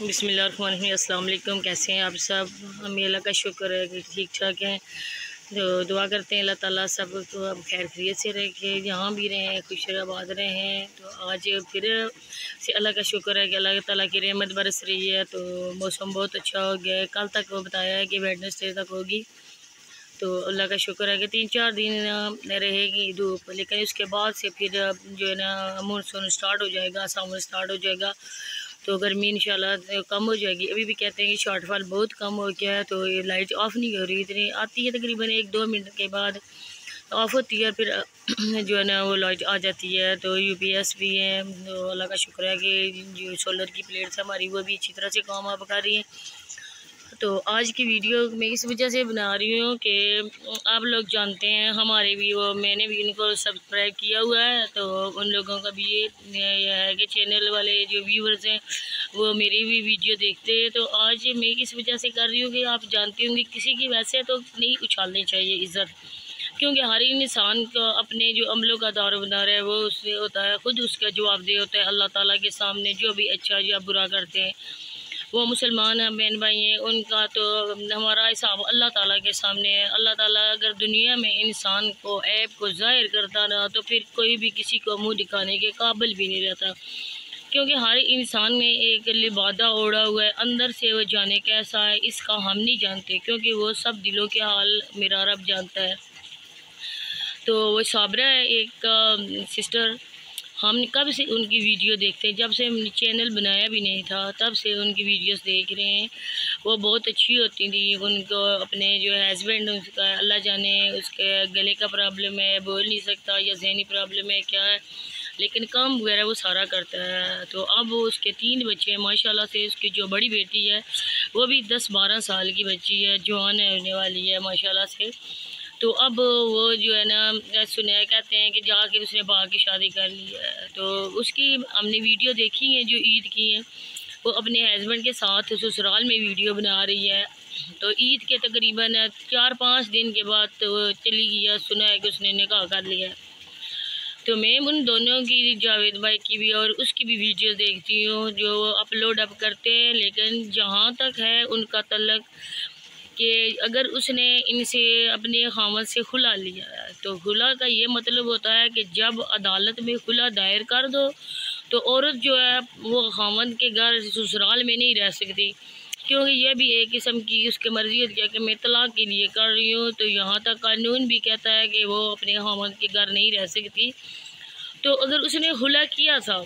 बिसमीम अल्लाम कैसे हैं आप सब? हमें अल्लाह का शुक्र है कि ठीक ठाक हैं। तो दुआ करते हैं, अल्लाह ताला सब तो अब खैर खरीत से रह के जहाँ भी रहें खुश आबाद रहे। हैं तो आज फिर से अल्लाह का शुक्र है कि अल्लाह ताला की रहमत बरस रही है। तो मौसम बहुत अच्छा हो गया है। कल तक वो बताया है कि वेडनेसडे तक होगी। तो अल्लाह का शुक्र है कि तीन चार दिन रहेगी धूप। लेकिन उसके बाद से फिर जो है ना, मानसून स्टार्ट हो जाएगा, सावन स्टार्ट हो जाएगा। तो गर्मी इंशाल्लाह कम हो जाएगी। अभी भी कहते हैं कि शॉर्टफॉल बहुत कम हो गया है तो ये लाइट ऑफ़ नहीं हो रही। इतनी आती है तकरीबन एक दो मिनट के बाद ऑफ़ होती है फिर जो है ना वो लाइट आ जाती है। तो यू पी एस भी है तो अल्लाह का शुक्र है कि जो सोलर की प्लेट्स हमारी, वो भी अच्छी तरह से काम आप कर रही हैं। तो आज की वीडियो मैं इस वजह से बना रही हूँ कि आप लोग जानते हैं, हमारे भी वो, मैंने भी इनको सब्सक्राइब किया हुआ है तो उन लोगों का भी ये है कि चैनल वाले जो व्यूवर्स हैं, वो मेरी भी वीडियो देखते हैं। तो आज मैं इस वजह से कर रही हूँ कि आप जानते होंगे, किसी की वैसे तो नहीं उछालनी चाहिए इज़्ज़त। क्योंकि हर इंसान का अपने जो अमलों का दौर बना रहा है, वो उससे होता है, खुद उसका जवाब दे होता है। अल्लाह ताला के सामने जो भी अच्छा या बुरा करते हैं वो मुसलमान हैं बहन भाई हैं, उनका तो हमारा हिसाब अल्लाह ताला के सामने है। अल्लाह ताला अगर दुनिया में इंसान को ऐप को ज़ाहिर करता रहा तो फिर कोई भी किसी को मुँह दिखाने के काबिल भी नहीं रहता। क्योंकि हर इंसान में एक लिबादा ओढ़ा हुआ है, अंदर से वो जाने कैसा है, इसका हम नहीं जानते, क्योंकि वो सब दिलों के हाल मेरा रब जानता है। तो वो साबरा है, एक सिस्टर हम कब से उनकी वीडियो देखते हैं? जब से हमने चैनल बनाया भी नहीं था, तब से उनकी वीडियोस देख रहे हैं। वो बहुत अच्छी होती थी। उनको अपने जो हस्बैंड उसका अल्लाह जाने, उसके गले का प्रॉब्लम है, बोल नहीं सकता, या जहनी प्रॉब्लम है, क्या है? लेकिन काम वगैरह वो सारा करता है तो अब उसके तीन बच्चे हैं, माशाल्लाह से उसकी जो बड़ी बेटी है, वो भी दस बारह साल की बच्ची है, जवान होने वाली है, माशाल्लाह से। तो अब वो जो है ना सुने कहते हैं कि जाके उसने बाग की शादी कर ली है। तो उसकी हमने वीडियो देखी है जो ईद की है। वो अपने हस्बैंड के साथ ससुराल में वीडियो बना रही है। तो ईद के तकरीबन चार पाँच दिन के बाद तो चली गई है। सुना है कि उसने निकाह कर लिया तो मैं उन दोनों की, जावेद भाई की भी और उसकी भी वीडियो देखती हूँ जो अपलोड अप करते हैं। लेकिन जहाँ तक है उनका तलक कि अगर उसने इनसे अपने खामद से खुला लिया है तो खुला का ये मतलब होता है कि जब अदालत में खुला दायर कर दो तो औरत जो है, वो खामद के घर ससुराल में नहीं रह सकती। क्योंकि यह भी एक किस्म की उसकी मर्ज़ी होती है कि मैं तलाक के लिए कर रही हूँ तो यहाँ तक कानून भी कहता है कि वो अपने खामद के घर नहीं रह सकती। तो अगर उसने खुला किया था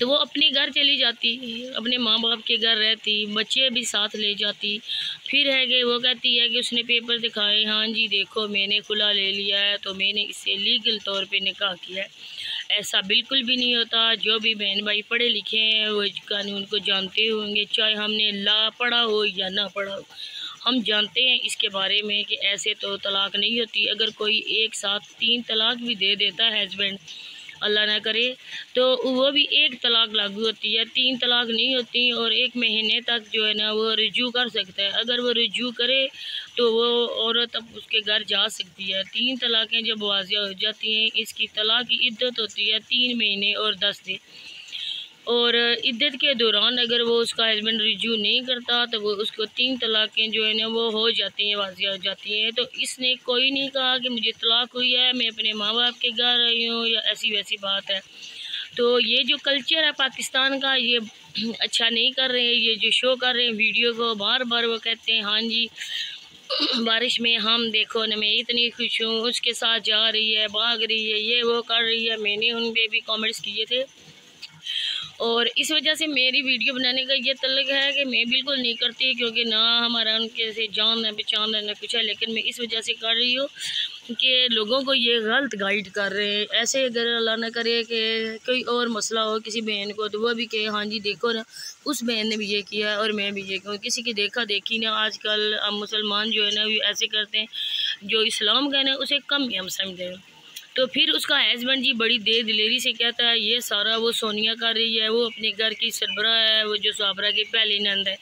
तो वो अपने घर चली जाती, अपने माँ बाप के घर रहती, बच्चे भी साथ ले जाती फिर है कि वो कहती है कि उसने पेपर दिखाए हाँ जी देखो, मैंने खुला ले लिया है तो मैंने इसे लीगल तौर पे निकाह किया है। ऐसा बिल्कुल भी नहीं होता। जो भी बहन भाई पढ़े लिखे हैं, वो कानून को जानते होंगे, चाहे हमने ला पढ़ा हो या ना पढ़ा हो। हम जानते हैं इसके बारे में कि ऐसे तो तलाक नहीं होती। अगर कोई एक साथ तीन तलाक भी दे देता है हस्बैंड अल्लाह ना करे। तो वो भी एक तलाक लागू होती है, तीन तलाक नहीं होती और एक महीने तक जो है ना वो रिजू कर सकता है। अगर वो रिजू करे तो वो औरत अब उसके घर जा सकती है। तीन तलाक़ें जब वाजिया हो जाती हैं, इसकी तलाक की इद्दत होती है तीन महीने और दस दिन। और इद्दत के दौरान अगर वो उसका हस्बैंड रिज्यू नहीं करता तो वो उसको तीन तलाक़ें जो है ना, वो हो जाती हैं, वाजिया हो जाती हैं। तो इसने कोई नहीं कहा कि मुझे तलाक हुई है, मैं अपने माँ बाप के घर रही हूँ, या ऐसी वैसी बात है। तो ये जो कल्चर है पाकिस्तान का, ये अच्छा नहीं कर रहे हैं, ये जो शो कर रहे हैं, वीडियो को बार बार वो कहते हैं हाँ जी, बारिश में हम देखो न, मैं इतनी खुश हूँ, उसके साथ जा रही है, भाग रही है, ये वो कर रही है, मैंने उन पर भी कॉमेंट्स किए थे। और इस वजह से मेरी वीडियो बनाने का ये तलक है कि मैं बिल्कुल नहीं करती, क्योंकि ना हमारा उनके से जान है पहचान है ना कुछ है, लेकिन मैं इस वजह से कर रही हूँ कि लोगों को ये गलत गाइड कर रहे हैं। ऐसे अगर अल्लाह ना करे कि कोई और मसला हो, किसी बहन को तो वो भी कहे हाँ जी, देखो ना, उस बहन ने भी ये किया है और मैं भी ये कहूँ। किसी की देखा देखी ना, आजकल अब मुसलमान जो है ना ऐसे करते हैं, जो इस्लाम का ना, उसे कम ही हम समझते हैं तो फिर उसका हस्बैंड जी बड़ी देर दिलेरी से कहता है, ये सारा वो सोनिया कर रही है, वो अपने घर की सरबरा है, वो जो साबरा की पहली नंद है।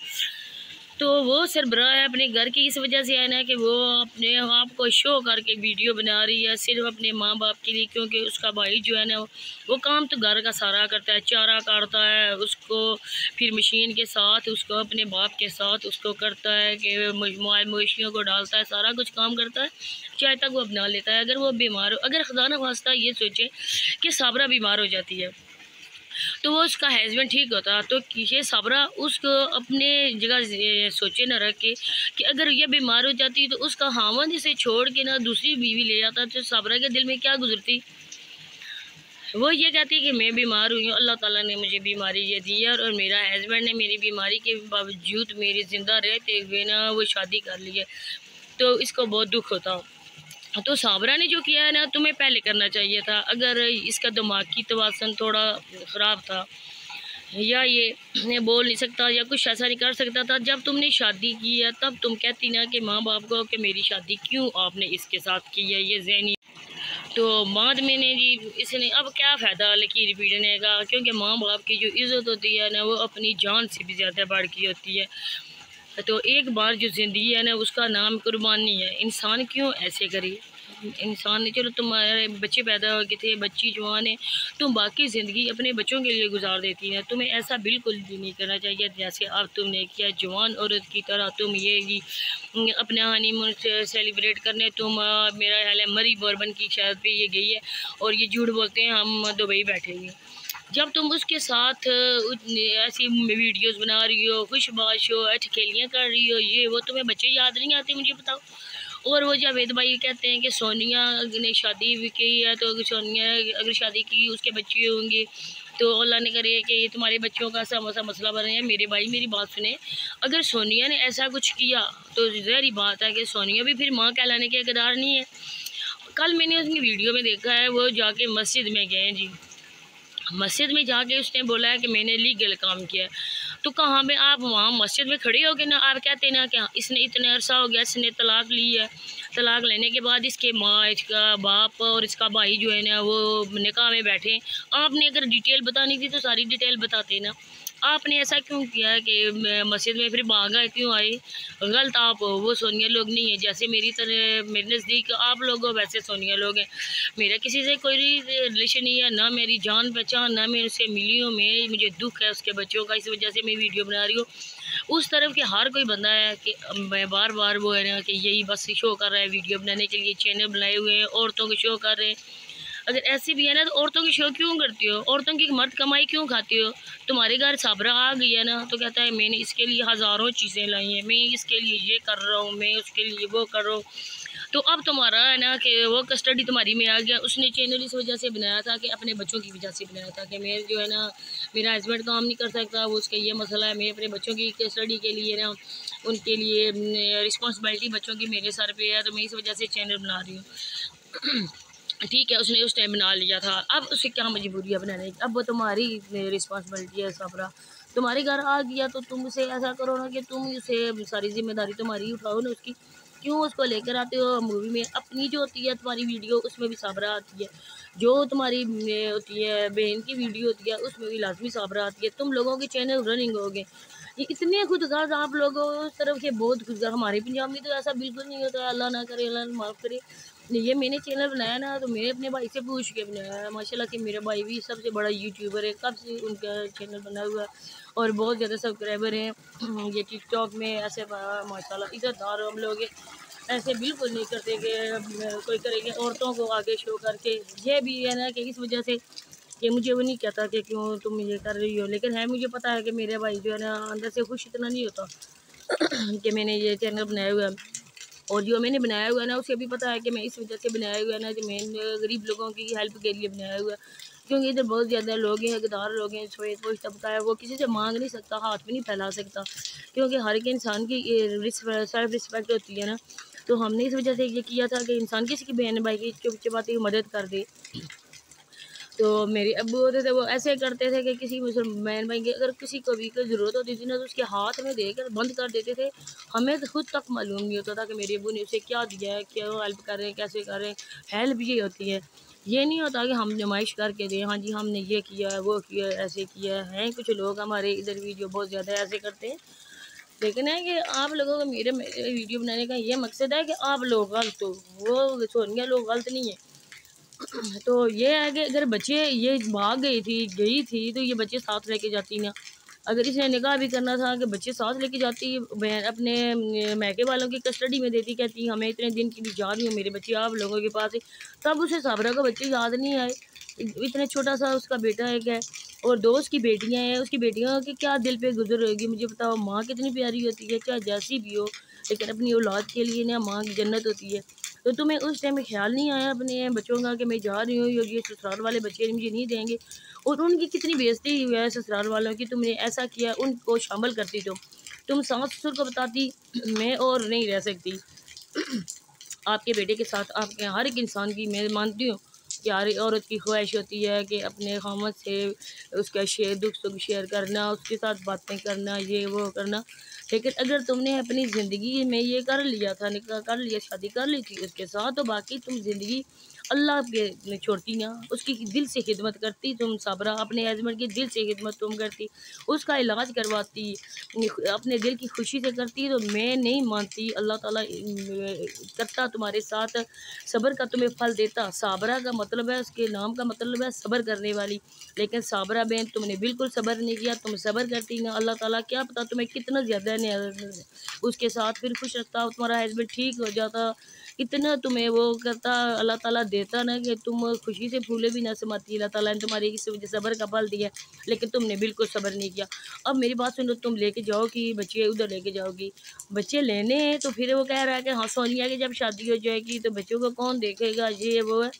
तो वो सरबराह है अपने घर की इस वजह से है ना कि वो अपने आप को शो करके वीडियो बना रही है सिर्फ़ अपने माँ बाप के लिए क्योंकि उसका भाई जो है ना, वो काम तो घर का सारा करता है, चारा काटता है, उसको फिर मशीन के साथ, उसको अपने बाप के साथ, उसको करता है कि मवेशियों को डालता है, सारा कुछ काम करता है, चाहे तक वो अपना लेता है, अगर वो बीमार हो, अगर खजाना वास्ता ये सोचे कि साबरा बीमार हो जाती है। तो वो उसका हस्बैंड ठीक होता तो ये सबरा उसको अपने जगह सोचे ना रख के कि अगर ये बीमार हो जाती तो उसका हावन इसे छोड़ के ना दूसरी बीवी ले जाता तो सबरा के दिल में क्या गुजरती? वो ये कहती है कि मैं बीमार हुई हूँ, अल्लाह ताला ने मुझे बीमारी ये दी है और मेरा हस्बैंड ने मेरी बीमारी के बावजूद मेरी ज़िंदा रहते हुए ना वो शादी कर ली है। तो इसको बहुत दुख होता। तो साबरा ने जो किया है ना, तुम्हें पहले करना चाहिए था। अगर इसका दिमाग की तवासन थोड़ा ख़राब था, या ये बोल नहीं सकता, या कुछ ऐसा नहीं कर सकता था, जब तुमने शादी की है, तब तुम कहती ना कि माँ बाप को कि मेरी शादी क्यों आपने इसके साथ की है, ये जहनी। तो बाद में ने जी, इसने, अब क्या फ़ायदा लकीर पीटने का? क्योंकि माँ बाप की जो इज़्ज़त होती है ना, वो अपनी जान से भी ज़्यादा बढ़ की होती है। तो एक बार जो ज़िंदगी है ना, उसका नाम कुर्बानी है। इंसान क्यों ऐसे करे? इंसान ने, चलो तुम्हारे बच्चे पैदा हो गए थे, बच्ची जवान है तुम बाकी ज़िंदगी अपने बच्चों के लिए गुजार देती है। तुम्हें ऐसा बिल्कुल भी नहीं करना चाहिए, जैसे अब तुमने किया, जवान औरत की तरह तुम ये अपने हनीमून से सेलिब्रेट करने, तुम मेरा ख्याल है मरी बॉर्बन की शायद पे ये गई है, और ये झूठ बोलते हैं, हम दुबई बैठे हुए जब तुम उसके साथ ऐसी वीडियोस बना रही हो खुशबाश हो अटखेलियाँ कर रही हो, ये वो, तुम्हें बच्चे याद नहीं आते मुझे बताओ? और वो जावेद भाई कहते हैं कि सोनिया ने शादी भी की है तो अगर सोनिया, अगर शादी की उसके बच्चे होंगे तो अल्लाह ने करे कि ये तुम्हारे बच्चों का सा मसा मसला बन रहा है, मेरे भाई मेरी बात सुने। अगर सोनिया ने ऐसा कुछ किया तो जहरी बात है कि सोनिया भी फिर माँ कहलाने के अकदार नहीं है। कल मैंने उसकी वीडियो में देखा है, वो जाके मस्जिद में गए जी। मस्जिद में जाके उसने बोला है कि मैंने लीगल काम किया तो कहाँ पे आप वहाँ मस्जिद में खड़े हो गए ना? आप कहते ना कि इसने इतने अरसा हो गया, इसने तलाक ली है। तलाक लेने के बाद इसके माँ, इसका बाप और इसका भाई जो है ना, वो निकाह में बैठे आपने अगर डिटेल बतानी थी तो सारी डिटेल बताते ना। आपने ऐसा क्यों किया कि मस्जिद में फिर भागा, क्यों आई? गलत आप वो सोनिया लोग नहीं है। जैसे मेरी तरह, मेरे नज़दीक आप लोग हो, वैसे सोनिया लोग हैं। मेरा किसी से कोई रिलेशन नहीं है, ना मेरी जान पहचान, ना मैं उससे मिली हूँ मैं मुझे दुख है उसके बच्चों का, इस वजह से मैं वीडियो बना रही हूँ। उस तरफ़ के हर कोई बंदा है कि मैं बार बार वो है ना कि यही बस शो कर रहा है वीडियो बनाने के लिए चैनल बनाए हुए हैं, औरतों के शो कर रहे हैं। अगर ऐसी भी है ना तो औरतों की शो क्यों करती हो? औरतों की मर्द कमाई क्यों खाती हो? तुम्हारे घर साबरा आ गई है ना तो कहता है, मैंने इसके लिए हज़ारों चीज़ें लाई हैं, मैं इसके लिए ये कर रहा हूँ, मैं उसके लिए वो कर रहा हूँ। तो अब तुम्हारा है ना कि वो कस्टडी तुम्हारी में आ गया। उसने चैनल इस वजह से बनाया था कि, अपने बच्चों की वजह से बनाया था कि मैं जो है ना, मेरा हस्बैंड काम नहीं कर सकता, वो उसका ये मसला है, मैं अपने बच्चों की कस्टडी के लिए ना, उनके लिए रिस्पॉन्सिबिलिटी बच्चों की मेरे सर पे है तो मैं इस वजह से चैनल बना रही हूँ। ठीक है, उसने उस टाइम बना लिया था। अब उसे क्या मजबूरी है बनाने की? अब वो तुम्हारी रिस्पॉन्सिबिलिटी है सफरा तुम्हारे घर आ गया तो तुम उसे ऐसा करो ना कि तुम उसे सारी ज़िम्मेदारी तुम्हारी उठाओ ना उसकी। क्यों उसको लेकर आते हो मूवी में? अपनी जो होती है तुम्हारी वीडियो उसमें भी साबरा आती है। जो तुम्हारी होती है, बहन की वीडियो होती है, उसमें भी लाजमी साबरा आती है। तुम लोगों के चैनल रनिंग हो गए। इतने खुद गाज आप लोगों तरफ़ के बहुत खुद हमारे पंजाब में तो ऐसा बिल्कुल नहीं होता अल्लाह ना करे, अल्लाह माफ़ करे। ये मैंने चैनल बनाया ना तो मैंने अपने भाई से पूछ के बनाया। माशाल्लाह कि मेरा भाई भी सबसे बड़ा यूट्यूबर है, कब से उनका चैनल बना हुआ है और बहुत ज़्यादा सब्सक्राइबर हैं। ये टिकटॉक में ऐसे माशाल्लाह, इधर हम लोग ऐसे बिल्कुल नहीं करते कि कोई करेंगे, औरतों को आगे शो करके। ये भी है ना कि इस वजह से कि मुझे वो नहीं कहता कि क्यों तुम ये कर रही हो, लेकिन है, मुझे पता है कि मेरे भाई जो है ना, अंदर से खुश इतना नहीं होता कि मैंने ये चैनल बनाया हुआ। है और जो मैंने बनाया हुआ है ना, उसे भी पता है कि मैं इस वजह से बनाया हुआ है ना कि मैंने गरीब लोगों की हेल्प के लिए बनाया हुआ है। क्योंकि इधर बहुत ज़्यादा लोग हैं गदार लोग हैं सफ़ेद वो तबका है, वो किसी से मांग नहीं सकता, हाथ भी नहीं फैला सकता। क्योंकि हर एक इंसान की सेल्फ रिस्पेक्ट होती है ना। तो हमने इस वजह से ये किया था कि इंसान किसी की बहन भाई की चुप चुपाती मदद कर दे। तो मेरे, अबू होते थे, वो ऐसे करते थे कि किसी मुसलमान भाई की अगर किसी को भी कोई ज़रूरत होती थी ना तो उसके हाथ में देकर बंद कर देते थे। हमें तो खुद तक मालूम नहीं होता था कि मेरे अबू ने उसे क्या दिया है, क्या हेल्प कर रहे हैं, कैसे कर रहे हैं। हेल्प ये होती है। ये नहीं होता कि हम नुमाइश करके दें हाँ जी, हमने ये किया है, वो किया है, ऐसे किया है। कुछ लोग हमारे इधर जो बहुत ज़्यादा ऐसे करते हैं। लेकिन है कि आप लोगों का मेरे वीडियो बनाने का ये मकसद है कि आप लोग गलत हो। वो सोनिया, लोग गलत नहीं है। तो ये है कि अगर बच्चे ये भाग गई थी गई थी तो ये बच्चे साथ लेके जाती ना अगर इसने निकाह भी करना था कि बच्चे साथ लेके जाती, बहन अपने मैके वालों की कस्टडी में देती, कहती, हमें इतने दिन की भी जा रही हूँ, मेरे बच्चे आप लोगों के पास तब उसे साबरा का बच्चे याद नहीं आए। इतने छोटा सा उसका बेटा है और दो उसकी बेटियाँ हैं। उसकी बेटियों के क्या दिल पे गुजर होगी मुझे बताओ, माँ कितनी प्यारी होती है, चाहे जैसी भी हो, लेकिन अपनी औलाद के लिए ना माँ की जन्नत होती है। तो तुम्हें उस टाइम में ख्याल नहीं आया अपने बच्चों का कि मैं जा रही हूँ ये ससुराल वाले बच्चे मुझे नहीं देंगे? और उनकी कितनी बेइज्जती हुई है ससुराल वालों की, तुमने ऐसा किया, उनको शामिल करती तुम तुम सास ससुर को बताती, मैं और नहीं रह सकती। आपके बेटे के साथ आपके हर एक इंसान की, मैं मानती हूँ कि हर औरत की ख्वाहिश होती है कि अपने खामत से उसका शेयर दुख सुख शेयर करना, उसके साथ बातें करना, ये, वो करना। लेकिन अगर तुमने अपनी ज़िंदगी में ये कर लिया, था, निकाह कर लिया, शादी कर ली थी, उसके साथ तो बाकी तुम ज़िंदगी अल्लाह के छोड़ती ना उसकी दिल से खिदमत करती, तुम सबरा, अपने हस्बैंड की दिल से खिदमत तुम करती। उसका इलाज करवाती, अपने दिल की खुशी से करती तो मैं नहीं मानती। अल्लाह ताला करता तुम्हारे साथ, सब्र का तुम्हें फल देता। साबरा का मतलब है, उसके नाम का मतलब है सब्र करने वाली। लेकिन साबरा बहन, तुमने बिल्कुल सब्र नहीं किया, तुम सब्र करती ना अल्लाह ताला, क्या पता तुम्हें कितना ज़्यादा नहीं उसके साथ फिर खुश रखता तुम्हारा हस्बैंड ठीक हो जाता। इतना तुम्हें वो करता, अल्लाह ताला देता ना कि तुम खुशी से फूले भी ना समाती, अल्लाह ताला ने तुम्हारी इस वजह सब्र का फल दिया, लेकिन तुमने बिल्कुल सब्र नहीं किया। अब मेरी बात सुनो, तुम लेके जाओ कि बच्चे उधर लेके जाओगी। बच्चे लेने हैं तो फिर वो कह रहा है कि हाँ सोनिया की जब शादी हो जाएगी तो बच्चों को कौन देखेगा, ये, वो है।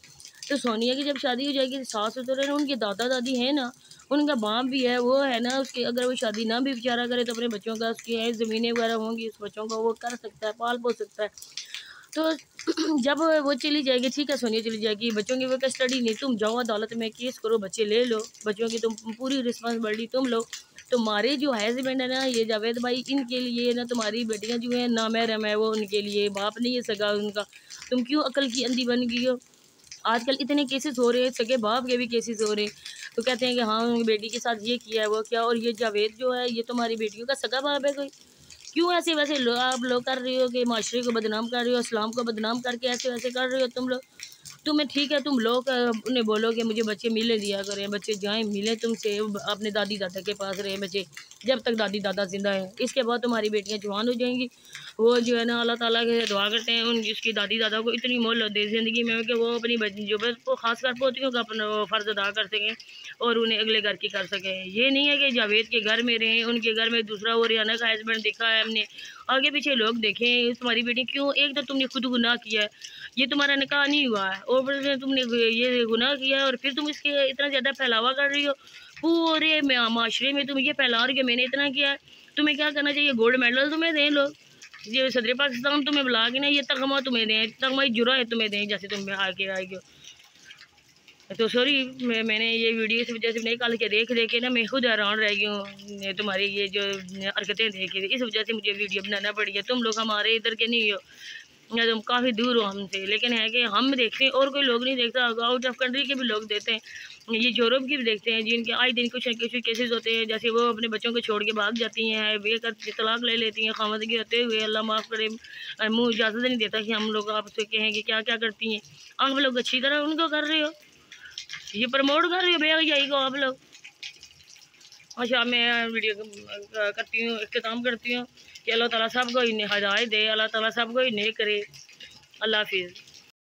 तो सोनिया की जब शादी हो जाएगी तो सास ससुर है, उनके दादा दादी है ना, उनका बाप भी है, वो है ना, उसके अगर वो शादी ना भी बेचारा करे तो अपने बच्चों का, उसकी ज़मीनें वगैरह होंगी, उस बच्चों को वो कर सकता है, पाल पोस सकता है। तो जब वो चली जाएगी, ठीक है, सोनिया चली जाएगी, बच्चों की वो कस्टडी नहीं, तुम जाओ अदालत में केस करो, बच्चे ले लो, बच्चों की तुम पूरी रिस्पॉन्सिबिलिटी तुम लो। तुम्हारे जो हस्बैंड है ना, ये जावेद भाई, इनके लिए ना तुम्हारी बेटियाँ जो हैं, ना महरम है वो उनके लिए, बाप नहीं है सगा उनका। तुम क्यों अकल की अंधी बन गई हो? आजकल इतने केसेस हो रहे हैं, सगे बाप के भी केसेस हो रहे हैं। तो कहते हैं कि हाँ बेटी के साथ ये किया है वो क्या, और ये जावेद जो है, ये तुम्हारी बेटियों का सगा बाप है कोई। क्यों ऐसे वैसे लो आप लोग कर रही हो कि माशरे को बदनाम कर रही हो, इस्लाम को बदनाम करके ऐसे वैसे कर रही हो तुम लोग? तुम्हें ठीक है, तुम लोग उन्हें बोलो कि मुझे बच्चे मिले दिया करें, बच्चे जाएँ, मिले तुमसे अपने दादी दादा के पास रहे बच्चे, जब तक दादी दादा ज़िंदा है। इसके बाद तुम्हारी बेटियाँ जवान हो जाएँगी। वो जो है ना, अल्लाह ताला के दुआ करते हैं उन जिसकी दादी दादा को इतनी मोल दे ज़िंदगी में कि वो अपनी जो वो खासकर पोतियों का अपना फ़र्ज़ अदा कर सकें और उन्हें अगले घर की कर सकें। ये नहीं है कि जावेद के घर में रहें, उनके घर में दूसरा वो रियाना का हस्बैंड देखा है हमने। आगे पीछे लोग देखें, तुम्हारी बेटी क्यों, एक तो तुमने खुद गुनाह किया है। ये तुम्हारा निकाह नहीं हुआ है। और तुमने ये गुनाह किया है और फिर तुम इसके इतना ज़्यादा फैलावा कर रही हो। पूरे माशरे में तुम ये फैला रही हो, मैंने इतना किया है। तुम्हें क्या करना चाहिए? गोल्ड मेडल तुम्हें दें लोग। ये सदर पाकिस्तान तुम्हें बुला के ना ये तगमा तुम्हें दें, तगमा जुरा है तुम्हें दें, जैसे तुम आके आएगी तो सॉरी मैं, मैंने ये वीडियो इस वजह से नहीं, कल के देख, देखे ना मैं खुद हैरान रह गई हूँ। तुम्हारी ये जो हरकतें देखे इस वजह से मुझे वीडियो बनाना पड़ी है। तुम लोग हमारे इधर के नहीं हो। या तुम काफ़ी दूर हो हमसे, लेकिन है कि हम देखते हैं, और कोई लोग नहीं देखता आउट ऑफ़ कंट्री के भी लोग देते हैं, ये यूरोप की भी देखते हैं, जिनके आए दिन कुछ कुछ केसेस होते हैं, जैसे वो अपने बच्चों को छोड़ के भाग जाती हैं वे कर तलाक ले लेती हैं खामदगी होते हुए अल्लाह माफ़ करे मुँह इजाज़त नहीं देता कि हम लोग आपसे कहें कि क्या क्या करती हैं। आप लोग अच्छी तरह उनको कर रहे हो, ये प्रमोट कर रहे हो यही को आप लोग। अच्छा मैं वीडियो करती हूँ इख्ताम करती हूँ कि अल्लाह ताला सबको ही हदायत दे, अल्लाह ताला सबको इन्हें करे। अल्लाह हाफिज़।